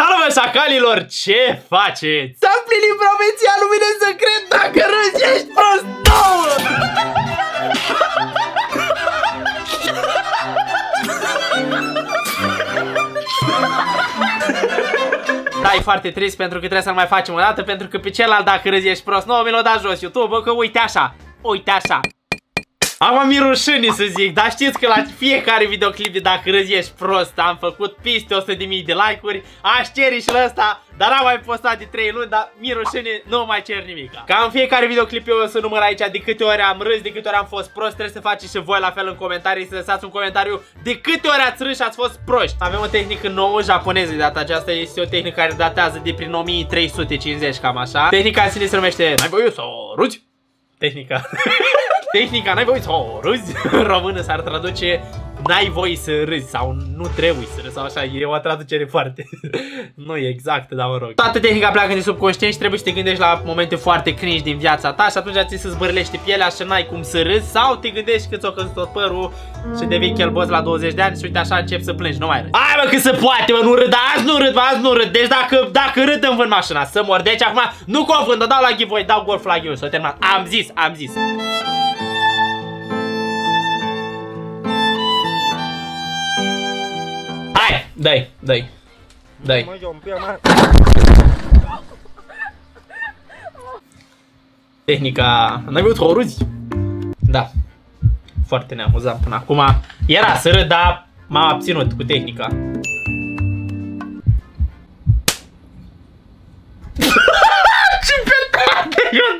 Salut, șacalilor! Ce faceți? S-a plinit profeția, nu vine să cred dacă râzi, ești prost! Două! Da, e foarte trist pentru că trebuie să-l mai facem o dată Pentru că pe celălalt dacă râzi ești prost Nu, mi l-a dat jos YouTube, bă, că uite așa Uite așa Acum mi rușine să zic, dar știți că la fiecare videoclip de dacă râzi ești prost Am făcut peste 100.000 de like-uri Aș cere și la ăsta Dar am mai postat de 3 luni, dar mi rușine nu mai cer nimic Ca în fiecare videoclip eu o să număr aici de câte ori am râs, de câte ori am fost prost Trebuie să faceți și voi la fel în comentarii, să lăsați un comentariu De câte ori ați râs și ați fost proști. Avem o tehnică nouă japoneză de data aceasta Este o tehnică care datează de prin 1350 cam așa. Tehnica în sine se numește N-ai voie să rugi? Tehnica Tehnica, n-ai voie să o râzi. În română s-ar traduce N-ai voie să râzi sau nu trebuie să râzi sau așa. E o traducere foarte Nu e exact, dar mă rog. Toată tehnica pleacă din subconștient și trebuie să te gândești la momente foarte cringe din viața ta Și atunci ți se zbărlește pielea și n-ai cum să râzi Sau te gândești că ți-o căzut tot părul Și devii chelbos la 20 de ani și uite așa începi să plângi, nu mai râzi. Hai mă că se poate, mă, nu râd, azi nu râd, azi nu râd. Deci dacă, dacă râd îmi vând mașina să mor. Deci acum nu confund, dau la giveaway, dau golf la giveaway, s-a terminat. Am zis, am zis Hai, dai, dai. Dai. Tehnica... N-ai văzut o ruzi? Da. Foarte neamuzant până acum. Era să râd, dar m-am abținut cu tehnica. Ce petate! Eu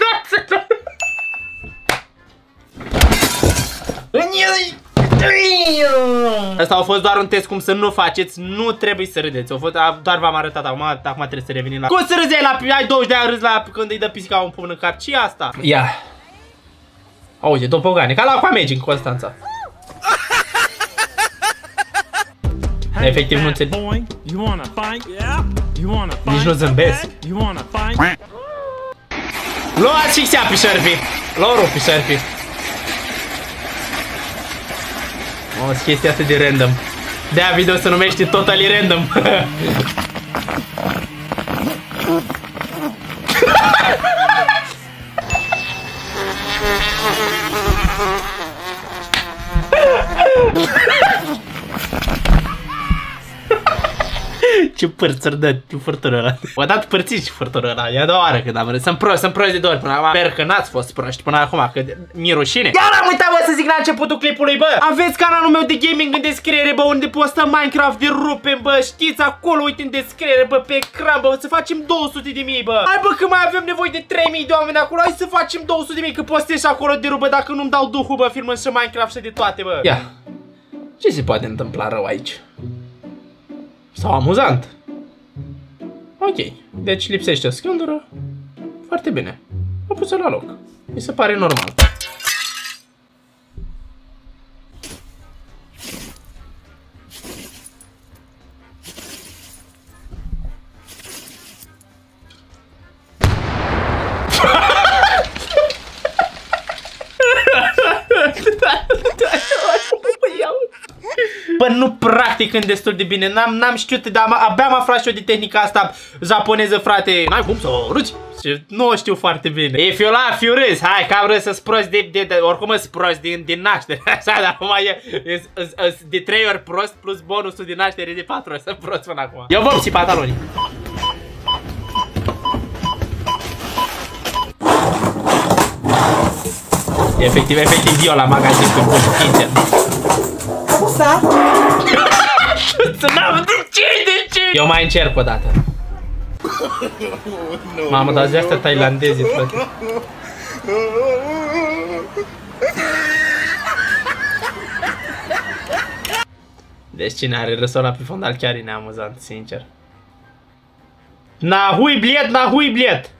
Asta a fost doar un test cum să nu faceți, nu trebuie să râdeți. O fost, doar v-am arătat acum, acum trebuie să revenim la... Cum să râzi la... Ai 20 de ani râzi la când îi dă pisica un pumn în cap, ce asta? Ia. Auzi, dopogane, ca la Aquamage în Constanța. Efectiv nu înțeleg. Nici nu zâmbesc. Luați fixea pe șerpi. Lua rupi șerpi. O, chestia atât de random. De-aia video se numește Totally Random. Ce părțuri dă furtunul ăla. O dat părțiți și furtunul ăla. E a doua oară când am râs. Sunt prost, sunt prost de două ori până acum. Sper că n-ați fost proști până acum, că mi rușine. Iar am uitat, bă, să zic la începutul clipului, bă. Aveți canalul meu de gaming în descriere, bă, unde postăm Minecraft de rupe, bă. Știți acolo, uite în descriere, bă, pe ecran, bă, să facem 200 de mii, bă. Hai, bă, că mai avem nevoie de 3000 de oameni acolo. Hai să facem 200 de mii, că postez și acolo de rubă dacă nu-mi dau duhul, bă, filmând și Minecraft și de toate, bă. Ia. Ce se poate întâmpla rău aici? Sau amuzant? Ok, deci lipsește o scândură. Foarte bine. O pus la loc. Mi se pare normal. Practic în destul de bine, n-am știut, dar abia am aflat și eu de tehnica asta japoneză, frate. N-ai cum să o rugi? Nu o știu foarte bine. E fiu la fiu râs, hai că am râs să-s prost de, de, de, oricum îs prost din, din naștere, așa, dar acum e, e, e, e de 3 ori prost plus bonusul din naștere de 4 ori, sunt prost până acum. Eu vopsi pantaloni. Efectiv, efectiv, eu la magazin cu bun, sincer. Pusa? N-am de ce, de ce? Eu mai încerc o dată. Mamă, dar zi astea tailandezi, frate. Deci cine are răsora pe fondal chiar e neamuzant, sincer. Na hui bliet, na hui bliet!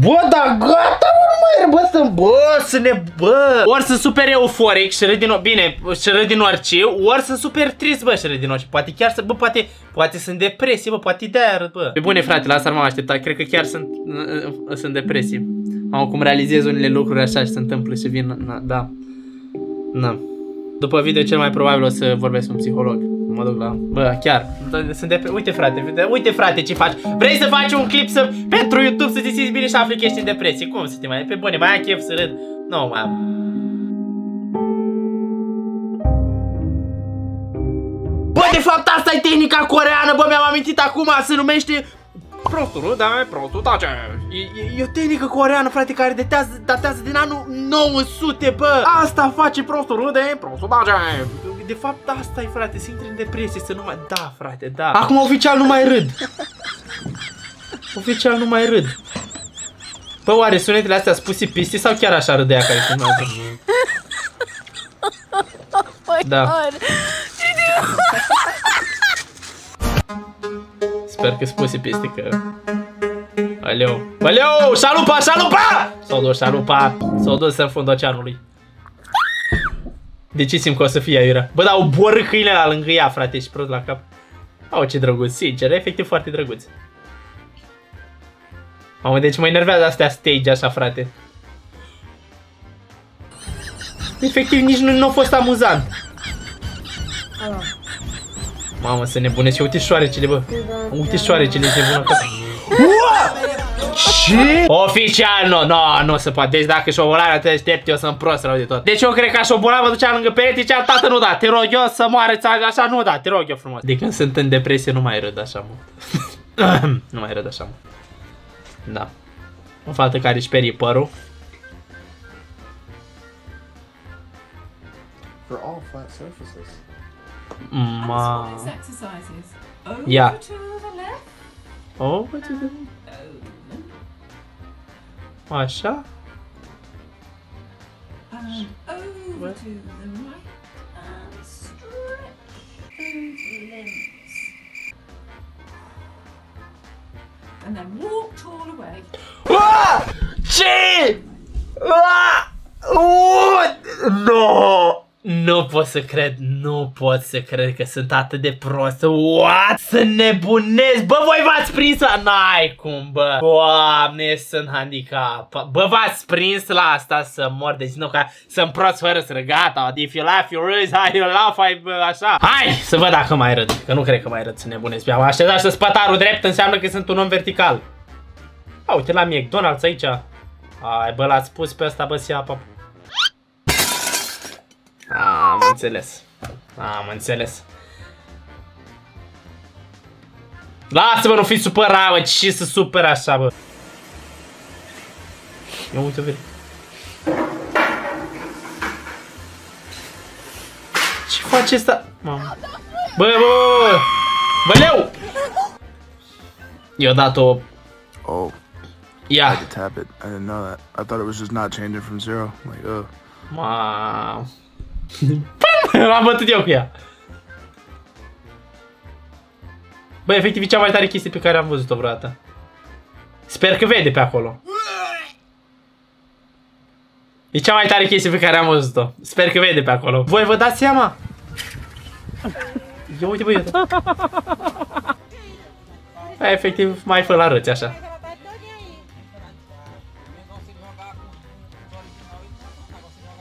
Bă, dar gata, mă, nu mai bă, să, bă, să ne, bă. Ori sunt super euforic și din, bine, și din orice, ori sunt super trist, bă, și din orice. Poate chiar să, bă, poate, poate sunt depresie, bă, poate de aia bă. Pe bune, frate, la asta m-am așteptat, cred că chiar sunt, sunt depresii. Am cum realizez unele lucruri așa și se întâmplă și vin, na, da. Na. După video cel mai probabil o să vorbesc cu un psiholog. Mă duc la... Bă, chiar. Sunt de... Uite frate, uite frate ce faci. Vrei să faci un clip să... pentru YouTube să te simți bine și afli că ești în depresie. Cum să te mai... Pe bune, mai ai chef să râd. Nu, no, mai am. Bă, de fapt asta e tehnica coreană, bă, mi-am amintit acum, se numește Prostul, nu? Da, prostul, da, ce? E, e, e o tehnică coreană, frate, care datează, datează din anul 900, bă! Asta face prostul, nu? De prostul, da, ce? De fapt, asta e, frate, să intri în depresie, să nu mai... Da, frate, da. Acum oficial nu mai râd. Oficial nu mai râd. Bă, oare sunetele astea spuse piste sau chiar așa râdea care filmează? Da. Sper că spuse peste că... Aleu. Aleu! Șalupa! Șalupa! S-au dus șalupa. S-au dus în fundul oceanului. De ce simt că o să fie aiurea? Bă, dar o boră câinele la lângă ea, frate, și prost la cap. Au, ce drăguț, sincer, efectiv foarte drăguț. Mamă, deci mă enervează astea stage așa, frate. Efectiv, nici nu, nu a fost amuzant. Mamă, să nebunesc și uite șoarecele, bă. Uite șoarecele, ce bună că... Ce? Oficial, nu, nu, nu se poate. Deci dacă șobolarea te aștept, eu sunt prost rău de tot. Deci eu cred că șobolarea mă ducea lângă perete și zicea, tată, nu da, te rog eu să moară așa, nu da, te rog eu frumos. De când sunt în depresie, nu mai râd așa mult. nu mai râd așa mult. Da. O fată care își perie părul. For all flat surfaces. Ma... exercises. Over Yeah. to the left. Oh, what is it? Așa? And over What? to the right. And stretch those limbs. And then walk tall away. Ah! Ce? Ah! Uh! No! Nu pot să cred, nu pot să cred că sunt atât de prost. What? Să nebunesc! Bă, voi v-ați prins la... N-ai cum, bă! Doamne, sunt handicap. Bă, v-ați prins la asta să mor de zi, ca să-mi prost fără să râd. Gata, if you laugh, you râzi, hai, you laugh, hai, bă, așa. Hai, să văd dacă mai râd, că nu cred că mai râd să nebunesc. Am așezat și spătarul drept înseamnă că sunt un om vertical. A, uite la McDonald's aici. Ai, bă, l-ați pus pe ăsta, bă, să ia apa. Am înțeles. Am înțeles. Lasă-mă, nu fi supărat, bă, ce să supăr așa, bă. Ia uite, vede. Ce face asta? Mamă. Bă, bă, bă, bă, leu! I-a dat o... Oh, I Ia. had to tap it. I didn't know that. I thought it was just not changing from zero. I'm like, oh. Ma... Am bătut eu cu ea. Bă, efectiv e cea mai tare chestie pe care am văzut-o vreodată. Sper că vede pe acolo. E cea mai tare chestie pe care am văzut-o. Sper că vede pe acolo. Voi vă dați seama? Ia uite bă, iată. Aia, efectiv, mai fă la răți așa.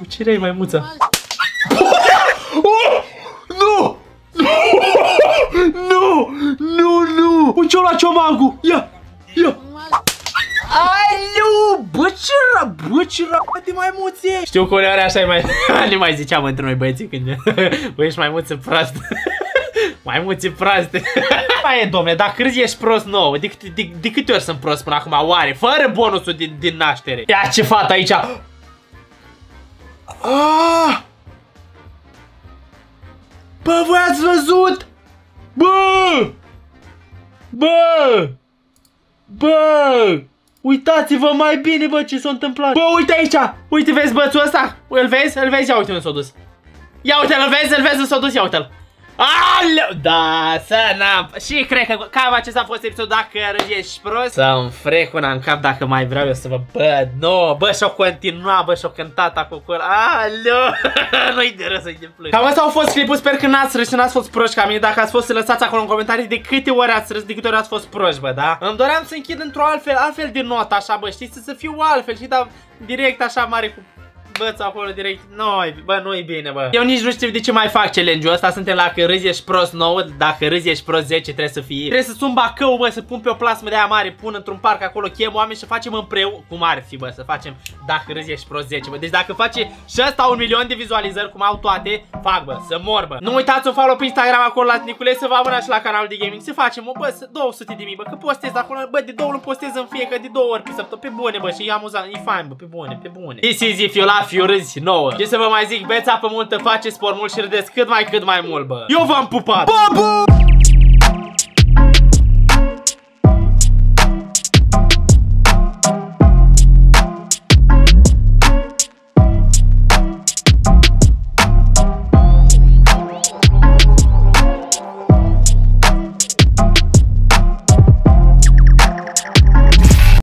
Ucideai maimuța. Nu! Uite la ciomagu! Ia! Ia! Aliu! Bă, ce ra, bă, ce ra, de maimuțe! Știu că uneori așa mai, le mai ziceam între noi băieții când Bă, ești maimuță proastă Maimuțe proaste Mai e, domne, dacă râzi ești prost nou de, câte- de, de câte ori sunt prost până acum, oare? Fără bonusul din, din naștere Ia ce fată aici! Ah! Bă, voi ați văzut? Bă! Bă! Bă! Uitați-vă mai bine, bă, ce s-a întâmplat. Bă, uite aici! Uite, vezi bățul ăsta? Îl vezi? Îl vezi? Ia uite unde s-a dus. Ia uite-l, îl vezi? Îl vezi? S-a dus? Ia uite-l. Aleu! Da, să n-am... Și cred că cam acesta a fost episodul dacă râzi ești prost. Să-mi frec una în cap dacă mai vreau eu să vă... Bă, nu, bă, și-o continua, bă, și-o cântat acolo. Aleu! Nu-i de râs să-i de plâng. Cam asta au fost clipul, sper că n-ați râs și n-ați fost proști ca mine. Dacă ați fost să lăsați acolo în comentarii de câte ori ați râs, de câte ori ați fost proști, bă, da? Îmi doream să închid într-o altfel, altfel de notă, așa, bă, știți, să, să fiu altfel, și da, direct așa mare cu băț acolo direct. Nu, bă, nu-i bine, bă. Eu nici nu știu de ce mai fac challenge-ul ăsta. Suntem la că râzi ești prost 9, dacă râzi ești prost 10 trebuie să fie. Trebuie să sun bacău, bă, să pun pe o plasmă de aia mare, pun într-un parc acolo, chem oameni și facem împreună. Cum ar fi, bă, să facem dacă râzi ești prost 10, bă. Deci dacă face și ăsta un milion de vizualizări, cum au toate, fac, bă, să mor, bă. Nu uitați un follow pe Instagram acolo la Nicule să vă abonați și la canalul de gaming. Să facem, bă, bă 200 de mii, bă, că postez acolo, bă, de două luni postez în fiecare, de două ori pe săptămână. Pe bune, bă, și e amuzant, e fain, bă, pe bune, pe bune. This is if you love you râzi 9. Ce să vă mai zic, beți apă multă, faceți sport mult și râdeți cât mai cât mai mult, bă. Eu v-am pupat! Bă, bă!